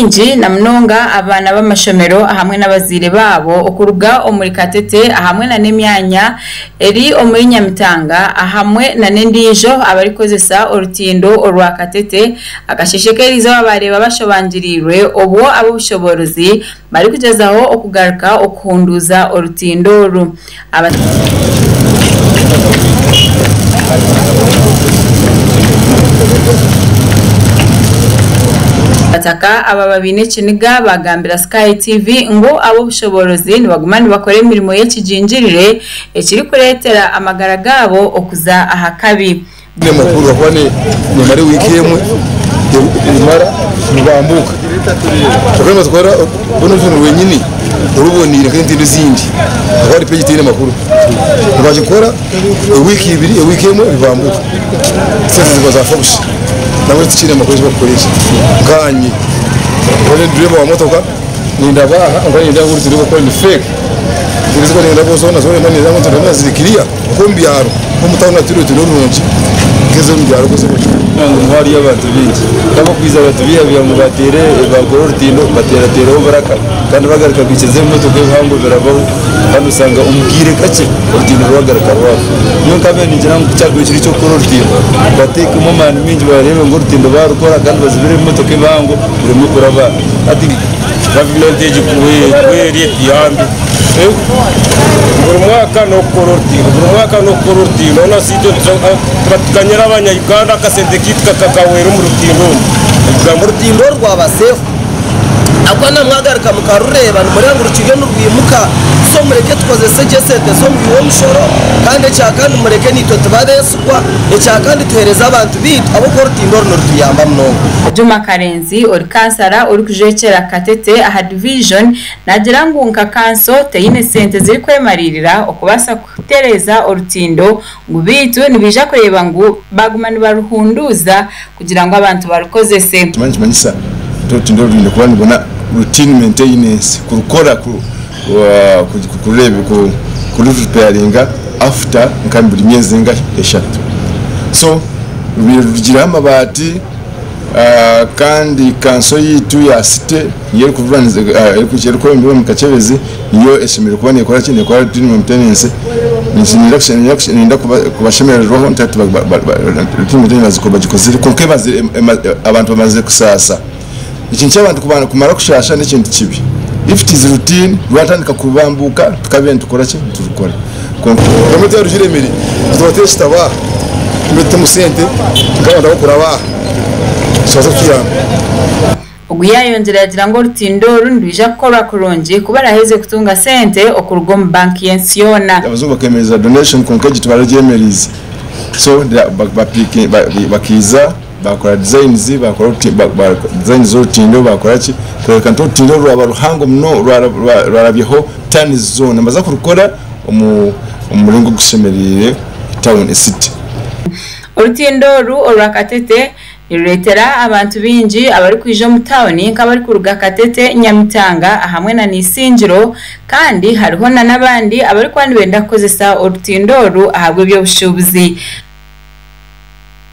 inji na mnonga abana b'amashomero hamwe n'abazire babo okuruga omuri katete hamwe na n'emyanya eri omuri nyamitanga hamwe na n'endiijo abarikozesa orutindo orwa katete akasheshekeriza ababareba bashobanjirirwe obwo ab'obushoborozi bari kugezaho okugaruka okuhunduza orutindo oru Aba- bataka aba babine kiniga bagambira Sky TV ngo abo bushoborozi nibaguma nibakora emirimo y'ekijinjirire ekiri kureetera amagara gabo okuza aha kabi. Ne makuru gakuba nimara wiki yemwe nimara nibambuka. Tukaba tukora bono zunu wenyini urubonire kandi n'izindi aho ari peji tine makuru ntibagikora wiki ibiri wiki yemwe bibambuka. Sente ziba zafabushe nawe tukiri amakozi bakoresha nganye wale driver wa motoka. Nindabaha ngani ndago uri driver kwa ni fake. Ndiziko nindago so na so ni ndago ndiziko ndazirikiria ko mbyaro ko tiro tiro nonji keze mbyaro ko sebo ntabwo hari y'abantu benshi kaba kwiza abantu biyabira ngo batere bagorora urutindo baterateraho baraka kandi bagaruka bikize mu modoka y'ubuhango birabaho kandi usanga umubwire gake urutindo ruhagarika rwabo niyo kabe ninjira ngo cyaguye kiri cyo kuri urutindo batekemo abantu mingi barebe ngo urutindo barukora kandi bazibire mu modoka y'ubuhango burimo kuraba ati vavimente kuhereti yambi buri mwaka nokora urutiro buri mwaka nokora urutiro noneho si ibyo tukanyura eh, abanyayuganda akasente kitwa kakawera mu rutindo. Ruvuga mu rutindo rwa basefu. Nabwo namwagaruka mukarureba nimurengurukirwe n'urwimuka so mureke tukozese jesente so mubiwo mushoro kandi ekyakandi mureke nitwe tubabesigwa ekyakandi tuhereza abantu bitu abo ko rutindo runo rutuyamba mnongo. Juma Karenzi ori kansara ori kujekera katete aha division nagira ngu nka kanso teyine sente ziri kwemarira okubasa kutereza orutindo ngu bitu nibija kureba ngu baguma nibaruhunduza kugira ngo abantu barukozese tumanyi kimanyisa tutindo rulinde kuba nibona routine maintenance kurukora ku kuripeyaringa afuta nka myezi nga eshatu. So rugira amabati ah, kandi kanso yitu ya site yeri kuvuganiza uh, kucyera ko mbiwe mu kacebezi iyo eshimira kubane kora kindi kwa turi mu maintenance nishinira kushinira kushinira kubashemererwaho ntatu turi maintenance ko bagikozere ko abantu bamaze kusasa ikintu cy'abantu kumara kushasha n'ikintu kibi. If it is routine rwatandika kubambuka tukabenda tukora ki turukora komite ya rujiremeri tubateye kitaba tumete musente tukabanda bakora ba soza kiyamba ubwo yayongera yagira ngo orutindo rundi bija kukora kurungi kuba araheze kutunga sente okuruga omu banki yensiyona abazungu bakemeza donation konke gitu bararyemeriza so ba- ba- bakiza bakora designs bakora design z'urutindo bakora ki? Nti urutindo rwaba ruhango muno rwara- rwa- rwarabyeho tani zone. Amaze kurukora umuringo gushemerere town city. Orutindo ru orwa katete niruretera abantu bingi abari kwija omu tawuni nk'abari kuruga katete nyamitanga hamwe na nisingiro kandi hariho na n'abandi abari kuba nibenda kukozesa orutindo oru ahabwa eby'obushubuzi